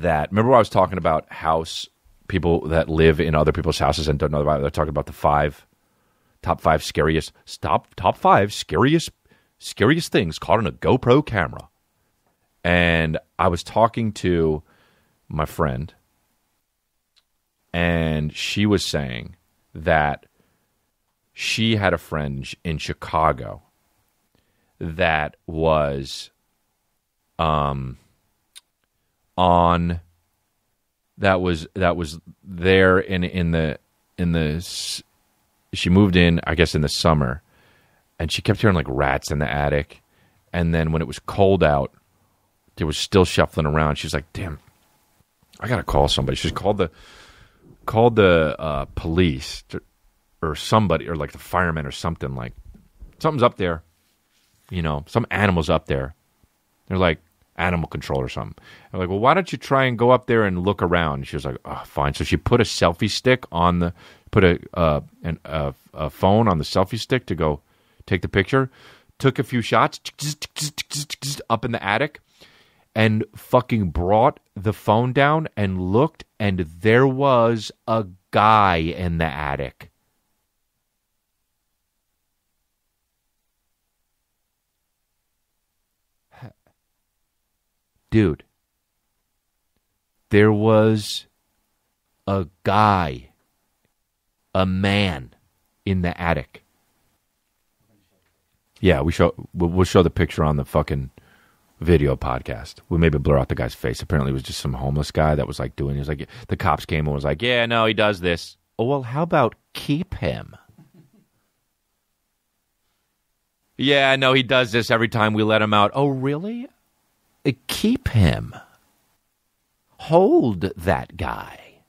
that remember I was talking about house people that live in other people's houses and don't know about. it. They're talking about the five top five scariest stop top five scariest scariest things caught on a GoPro camera. And I was talking to my friend, and she was saying that she had a friend in Chicago that was um on that was that was there in in the in the she moved in I guess in the summer and she kept hearing like rats in the attic. And then when it was cold out there was still shuffling around. She was like damn I got to call somebody. She called the called the uh, police to, or somebody or like the firemen or something like something's up there. You know some animals up there. They're like animal control or something. I'm like, well, why don't you try and go up there and look around? she was like, oh, fine. So she put a selfie stick on the, put a, uh, an, a, a phone on the selfie stick to go take the picture, took a few shots up in the attic, and fucking brought the phone down and looked, and there was a guy in the attic. Dude, there was a guy, a man in the attic. Yeah, we show we'll show the picture on the fucking video podcast. We maybe blur out the guy's face. Apparently, it was just some homeless guy that was like doing. He was like, the cops came and was like, "Yeah, no, he does this." Oh well, how about keep him? yeah, no, he does this every time we let him out. Oh, really? Keep him. Hold that guy.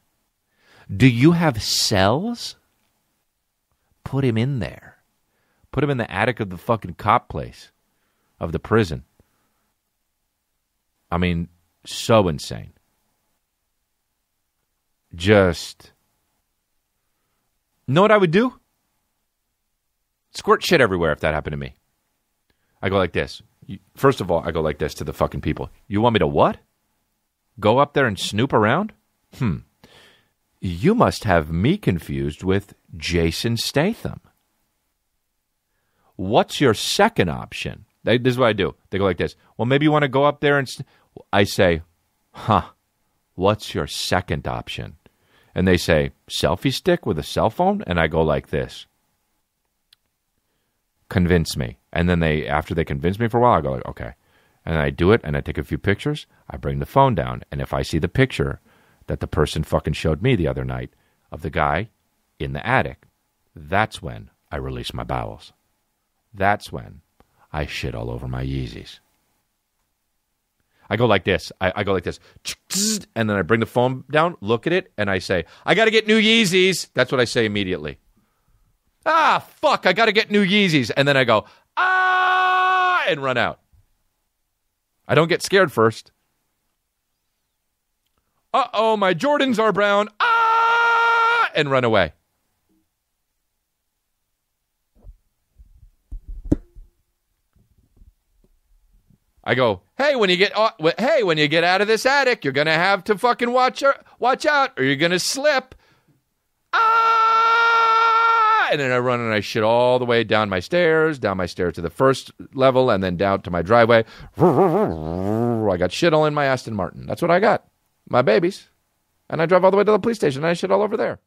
Do you have cells? Put him in there. Put him in the attic of the fucking cop place, of the prison. I mean, so insane. Just. Know what I would do? Squirt shit everywhere if that happened to me. I go like this. First of all, I go like this to the fucking people. You want me to what? Go up there and snoop around? Hmm. You must have me confused with Jason Statham. What's your second option? This is what I do. They go like this. Well, maybe you want to go up there and. St-. I say, huh, what's your second option? And they say, selfie stick with a cell phone? And I go like this convince me. And then they, after they convince me for a while, I go like, okay. And I do it and I take a few pictures. I bring the phone down. And if I see the picture that the person fucking showed me the other night of the guy in the attic, that's when I release my bowels. That's when I shit all over my Yeezys. I go like this. I, I, go like this. And then I bring the phone down, look at it, and I say, I got to get new Yeezys. That's what I say immediately ah, fuck, I got to get new Yeezys. And then I go, ah, and run out. I don't get scared first. Uh oh, my Jordans are brown. Ah, and run away. I go, hey, when you get, uh, hey, when you get out of this attic, you're gonna have to fucking watch, watch out, or you're gonna slip. Ah! And then I run and I shit all the way down my stairs, down my stairs to the first level, and then down to my driveway. I got shit all in my Aston Martin. That's what I got. My babies. And I drive all the way to the police station and I shit all over there.